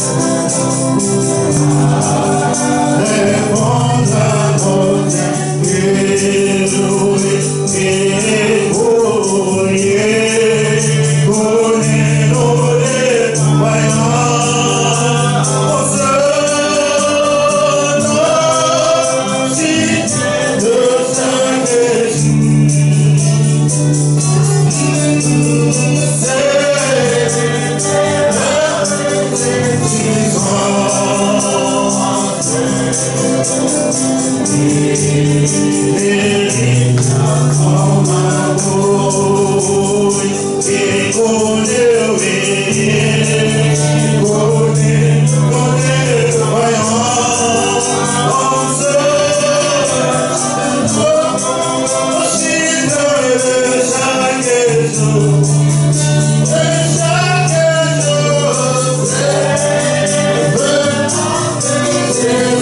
Jesus.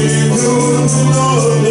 Lord.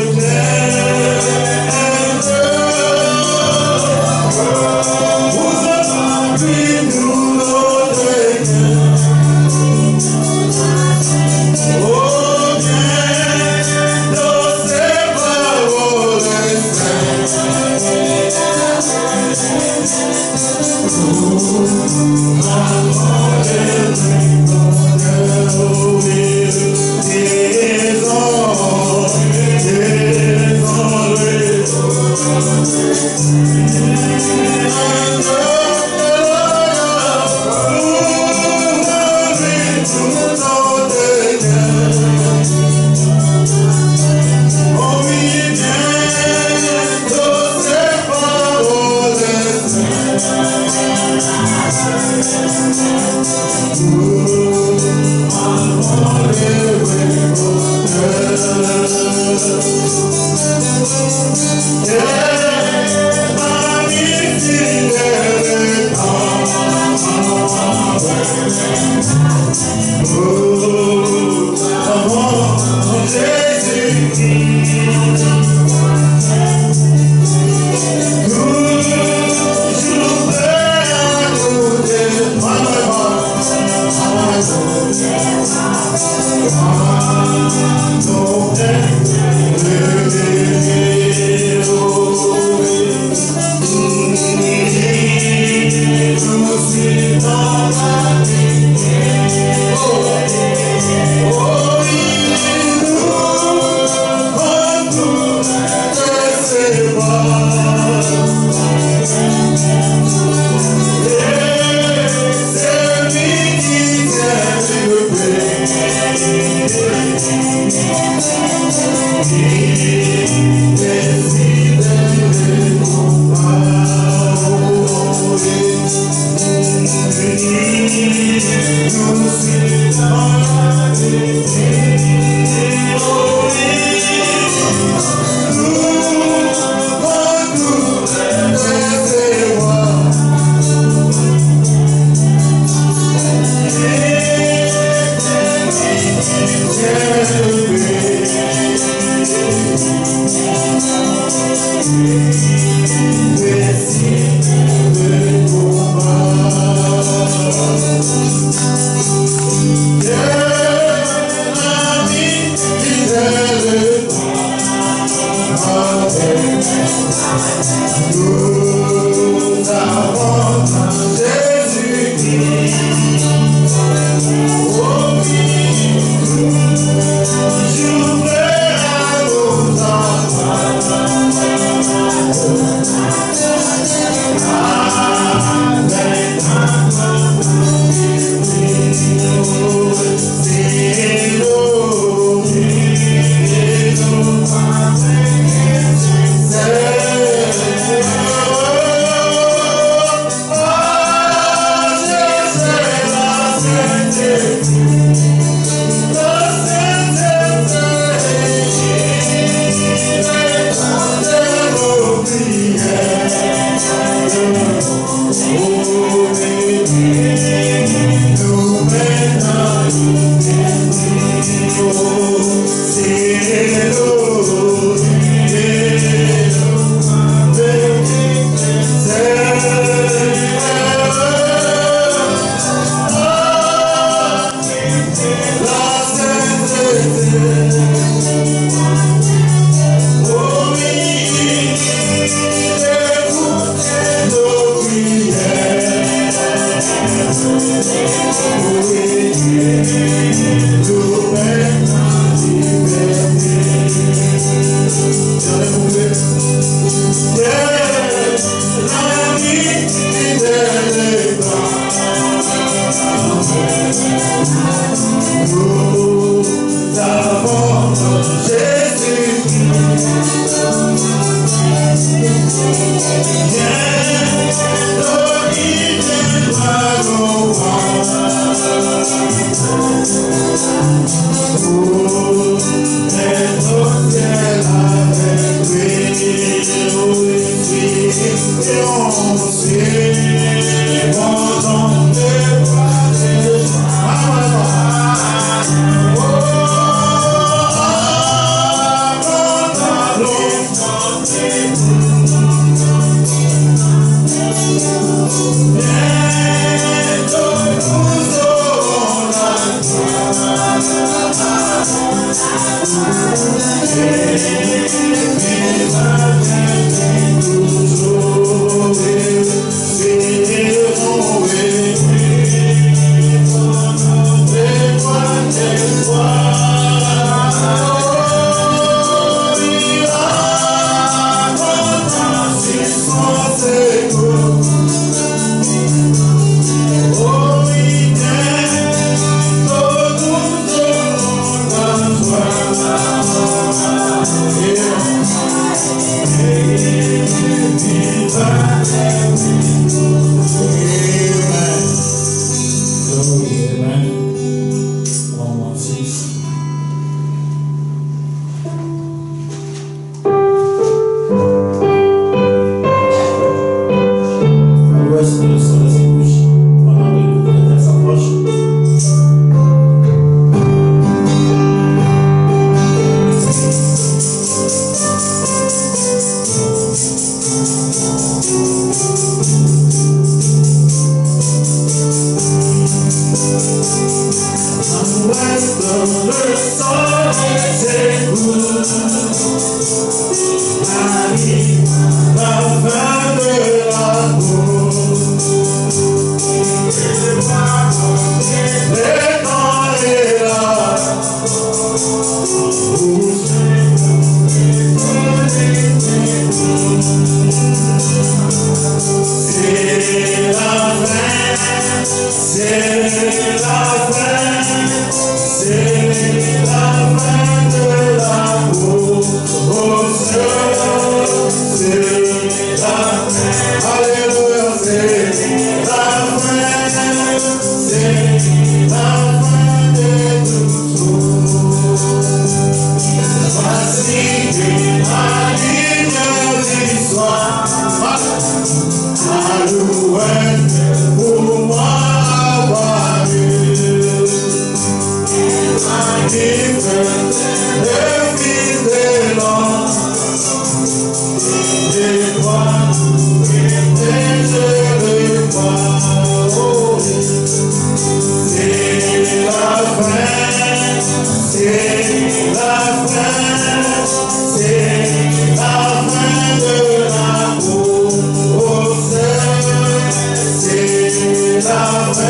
Deus,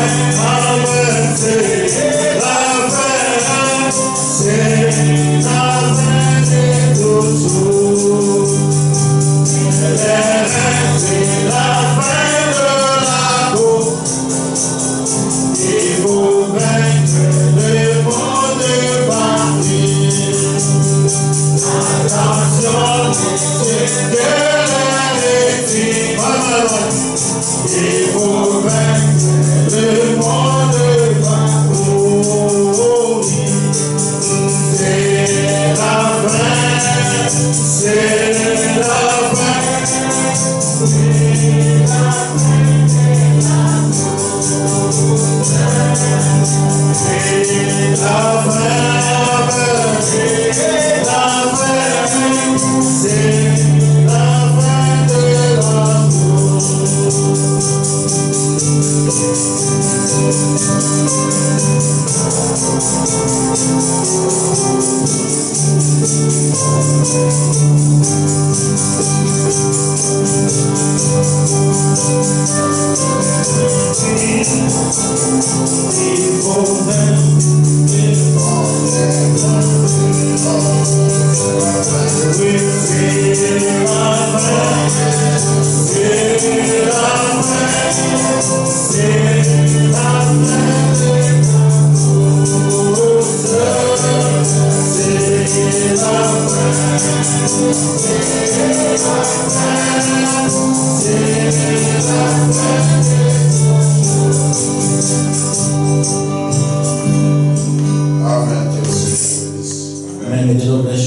us. Thank Amen. The